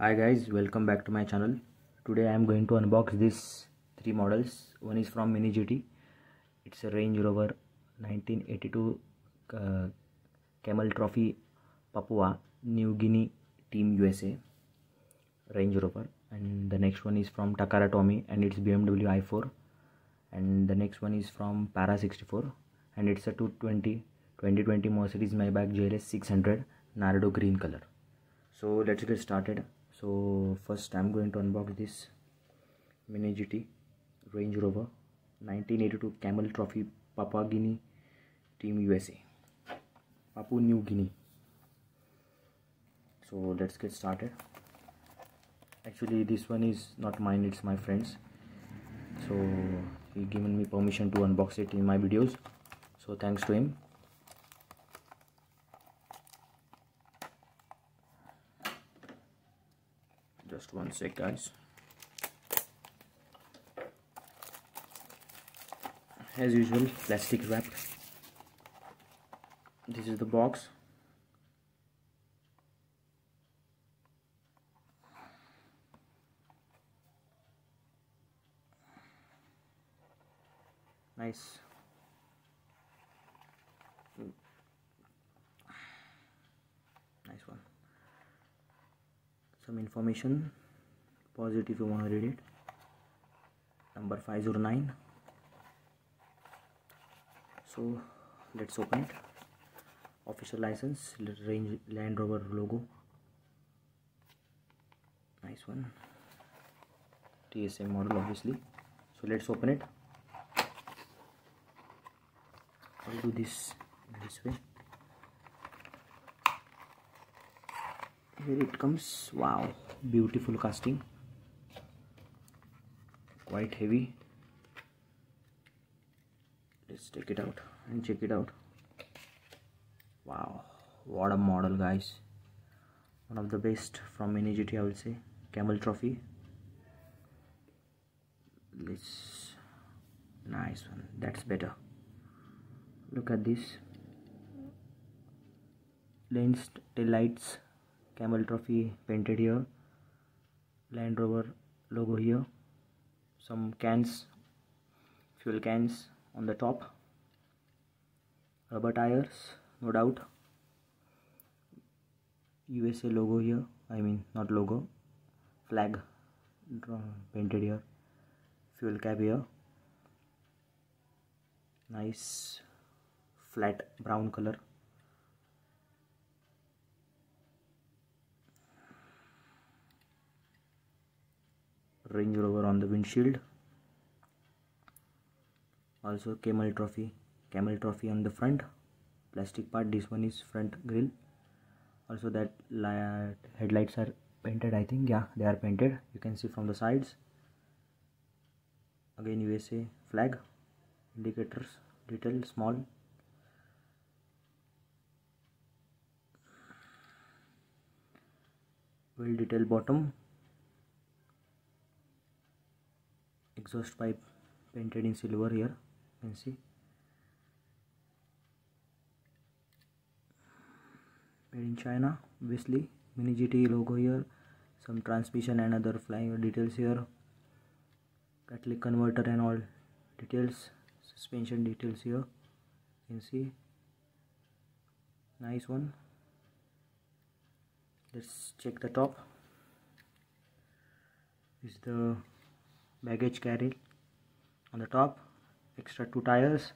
hi guys welcome back to my channel. Today i am going to unbox these three models. One is from mini gt it's a range rover 1982 uh, camel trophy papua new guinea team usa range rover. And the next one is from takara tomy and it's bmw i4 and the next one is from para 64 and it's a 220 2020 mercedes maybach gls 600 nardo green color. So let's get started so first i'm going to unbox this mini gt range rover 1982 camel trophy papua guinea team usa papua new guinea. So let's get started. Actually this one is not mine it's my friend's. So he given me permission to unbox it in my videos. So thanks to him just one sec guys. As usual plastic wrap. This is the box. Nice. Nice one. Some information it if you want to read it? Number 509 so let's open it. Official license range land rover logo. Nice one. Tsm model obviously. So let's open it. I'll do this this way. Here it comes. Wow. Beautiful casting quite heavy. Let's take it out and check it out. Wow what a model guys. One of the best from mini gt i will say. Camel trophy. Let's nice one. That's better. Look at this. Lens tail camel trophy painted here. Land rover logo here some cans fuel cans on the top rubber tires no doubt. Usa logo here i mean not logo flag painted here fuel cap here. Nice flat brown color Range Rover on the windshield. Also camel trophy. Camel trophy on the front. Plastic part this one is front grill also that light, headlights are painted I think. Yeah they are painted. You can see from the sides. Again USA flag. Indicators detail small. Well detailed bottom exhaust pipe painted in silver here. You can see. Made in China obviously. Mini GT logo here. Some transmission and other flying details here. Catalytic converter and all details. Suspension details here. You can see. Nice one. Let's check the top. Is the baggage carry on the top extra two tires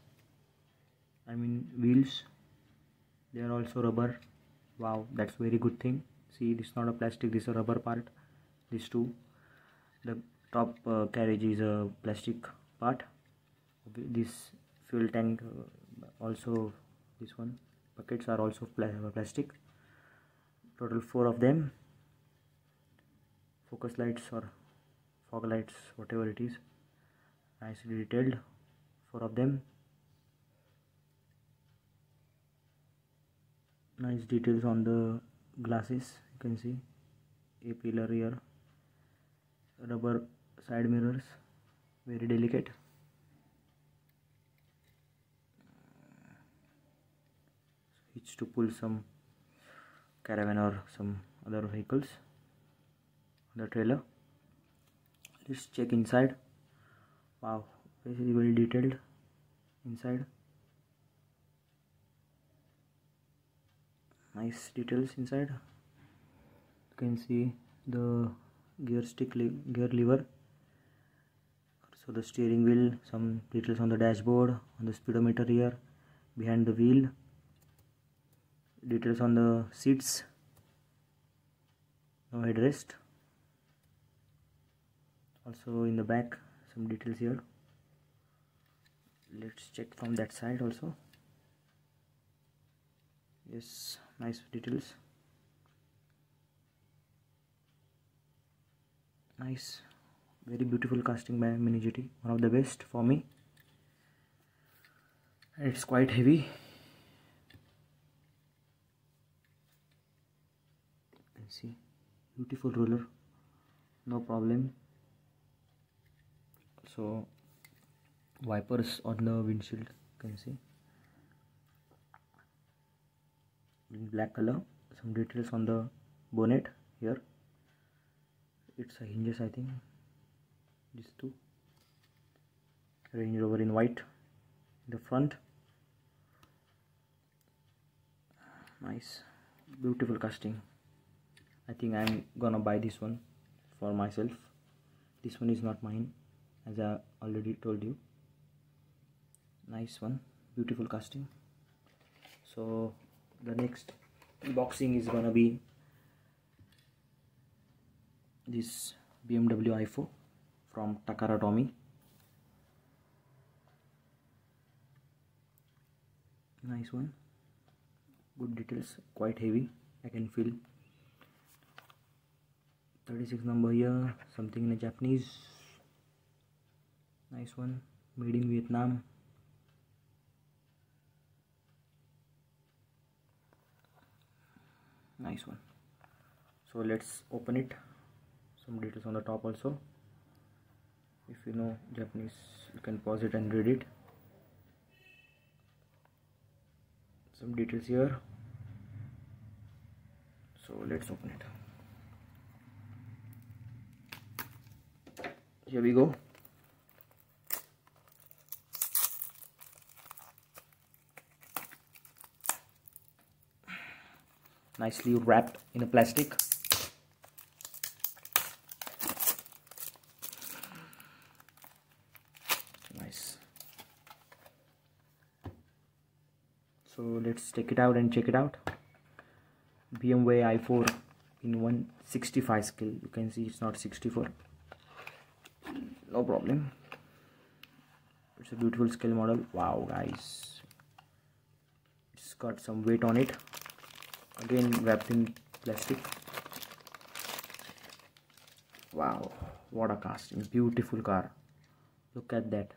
I mean wheels. They are also rubber. Wow that's very good thing. See this is not a plastic this is a rubber part. These two. The top uh, carriage is a plastic part. This fuel tank uh, also this one. Buckets are also pla plastic. Total four of them. Focus lights or fog lights whatever it is nicely detailed four of them. Nice details on the glasses you can see. A pillar here rubber side mirrors very delicate. Switch to pull some caravan or some other vehicles the trailer let's check inside. Wow this is very detailed. Inside. Nice details inside. You can see the gear stick gear lever. So the steering wheel some details on the dashboard on the speedometer here behind the wheel. Details on the seats. No headrest also in the back some details here. Let's check from that side also. Yes nice details. Nice. Very beautiful casting by mini gt one of the best for me. It's quite heavy. You can see. Beautiful roller. No problem so wipers on the windshield you can see? In black color some details on the bonnet here. It's a hinges i think. These two. Range Rover in white the front. Nice. Beautiful casting. I think I'm gonna buy this one for myself. This one is not mine as I already told you nice one beautiful casting so the next boxing is gonna be this BMW i4 from Takara Tomy. Nice one. Good details, quite heavy. I can feel 36 number here, something in a Japanese. Nice one, made in Vietnam. Nice one. So let's open it. Some details on the top also if you know Japanese you can pause it and read it some details here so let's open it here we go nicely wrapped in a plastic. Nice. So let's take it out and check it out. BMW i4 in 165 scale. You can see it's not 64 no problem. It's a beautiful scale model. Wow guys. It's got some weight on it again wrapped in plastic. Wow what a casting. Beautiful car. Look at that.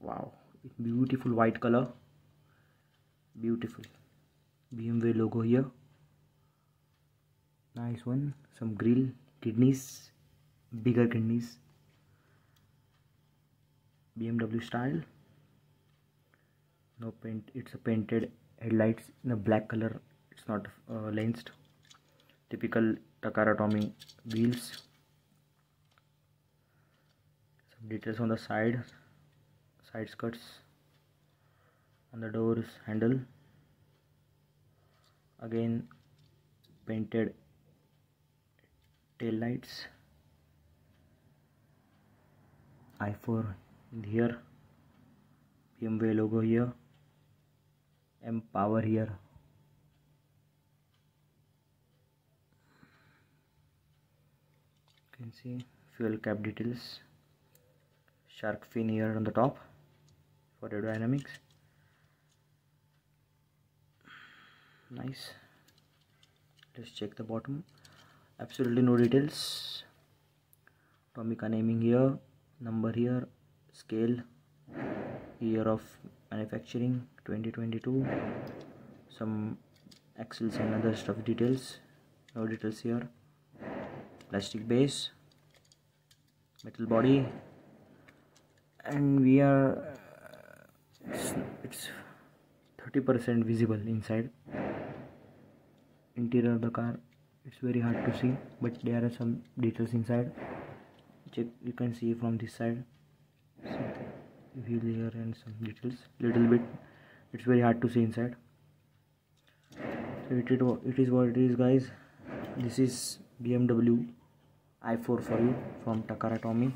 Wow beautiful white color. Beautiful. BMW logo here. Nice one. Some grill kidneys bigger kidneys. BMW style. No paint it's a painted headlights in a black color. It's not uh, lensed. Typical Takara Tomy wheels. Some details on the side. Side skirts. On the doors handle. Again painted tail lights. I4 here. BMW logo here M power here. You can see fuel cap details. Shark fin here on the top for aerodynamics. Nice. Let's check the bottom. Absolutely no details. Tomica naming here number here scale year of manufacturing 2022 some axles and other stuff details no details here. Plastic base metal body. And we are uh, it's 30% visible inside. Interior of the car it's very hard to see but there are some details inside. Check you can see from this side. Wheel here and some details. Little bit it's very hard to see inside. So it, it, it is what it is guys. This is BMW i4 for you from Takara Tomy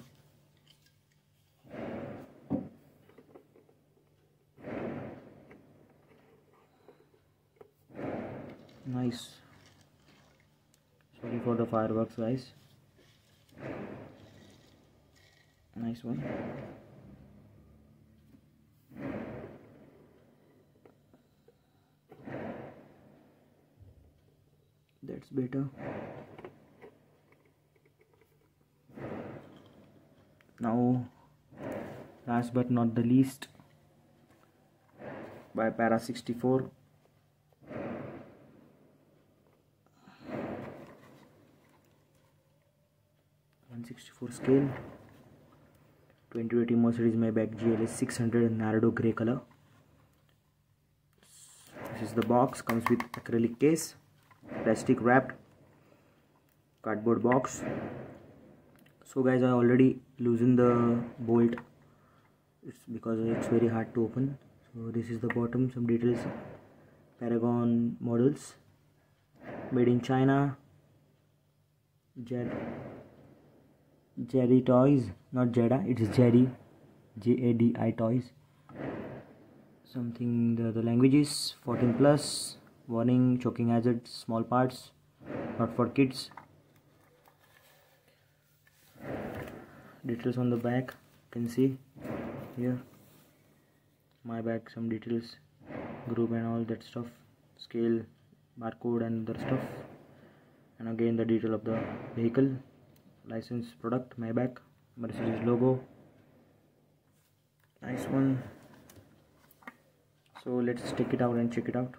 nice. Sorry for the fireworks guys. Nice one that's better. Now last but not the least by para 64 164 scale. 2020 Mercedes Maybach GLS 600 Nardo grey color. This is the box comes with acrylic case plastic wrapped cardboard box. So guys I already loosened the bolt. It's because it's very hard to open. So this is the bottom. Some details. Paragon models. Made in China. Jet Jerry Toys, not Jada. It is Jerry, J A D I Toys. Something the, the language is 14 plus, warning, choking hazard, small parts, not for kids. Details on the back, you can see here. Maybach, some details, group and all that stuff, scale, barcode, and other stuff. And again, the detail of the vehicle license product Maybach Mercedes logo nice one so let's take it out and check it out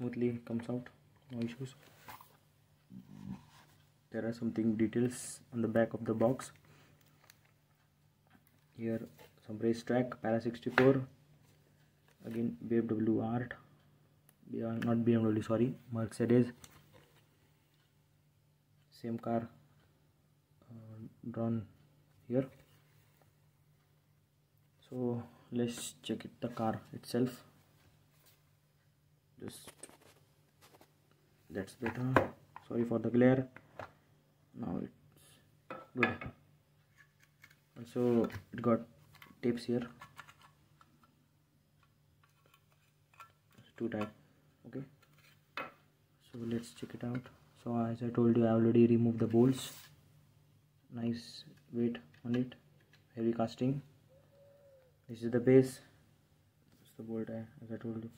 smoothly comes out no issues. There are something details on the back of the box. Here some race track para 64 again BMW art. Yeah, not BMW sorry Mercedes. Same car uh, drawn here. So let's check it the car itself. Just that's better. Sorry for the glare. Now it's good. Also it got tapes here. Two type okay? So let's check it out. So as I told you I already removed the bolts. Nice weight on it. Heavy casting. This is the base. This is the bolt as I told you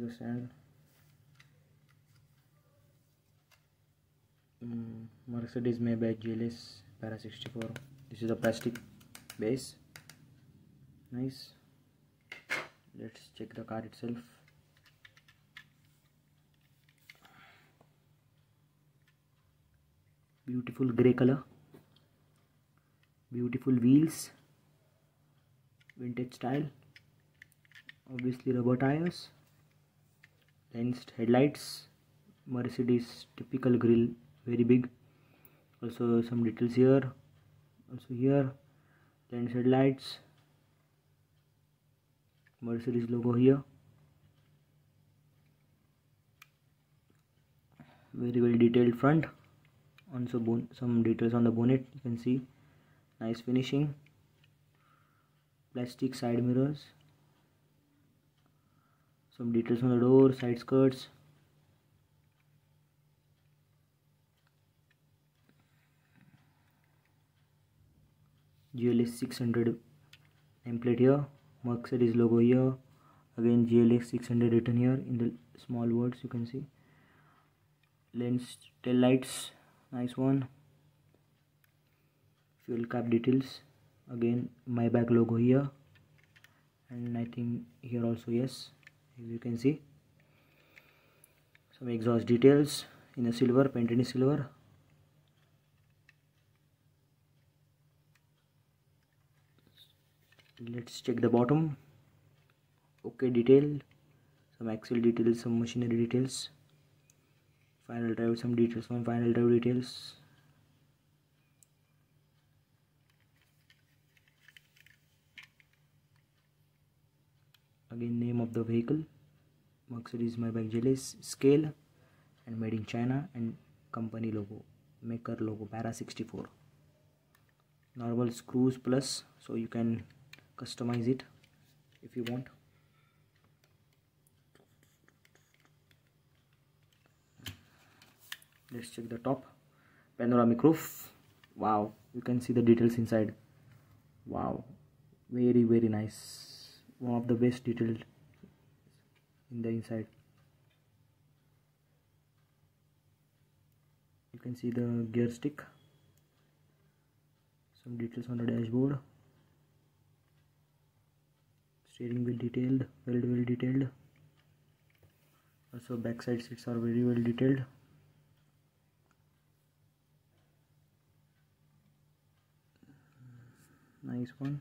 the stand mm, Mercedes Maybach GLS Para 64 this is the plastic base. Nice. Let's check the car itself. Beautiful gray color. Beautiful wheels. Vintage style. Obviously rubber tires lensed headlights mercedes typical grill very big. Also some details here. Also here lens headlights mercedes logo here. Very well detailed front. Also some details on the bonnet you can see. Nice finishing. Plastic side mirrors some details on the door side skirts. GLS 600 nameplate here. Mercedes logo here. Again GLS 600 written here in the small words you can see. Lens tail lights nice one. Fuel cap details. Again Maybach logo here. And I think here also yes as you can see some exhaust details in a silver painted in silver. Let's check the bottom. Okay detail. Some axle details some machinery details. Final drive some details some final drive details again name of the vehicle. Mercedes Maybach GLS scale and made in China and company logo maker logo para 64 normal screws plus so you can customize it if you want. Let's check the top. Panoramic roof. Wow you can see the details inside. Wow very very nice one of the best detailed in the inside. You can see the gear stick. Some details on the dashboard. Steering wheel detailed well well detailed. Also backside seats are very well detailed. Nice one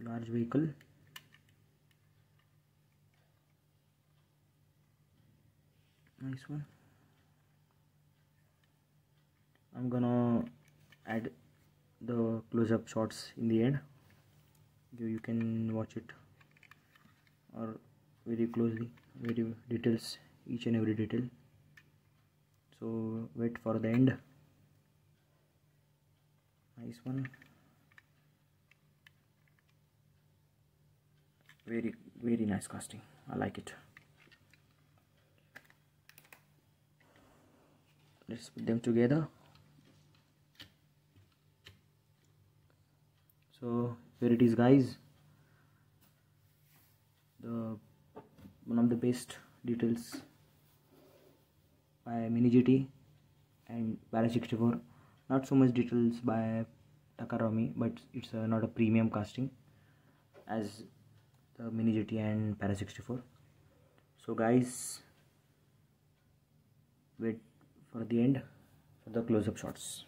large vehicle. Nice one. I'm gonna add the close-up shots in the end. You, you can watch it or very closely very details each and every detail. So wait for the end. Nice one very very nice casting. I like it. Let's put them together. So here it is guys. The one of the best details by mini GT and para 64 not so much details by Takara but it's uh, not a premium casting. As the mini GT and para 64 so guys wait for the end for the close-up shots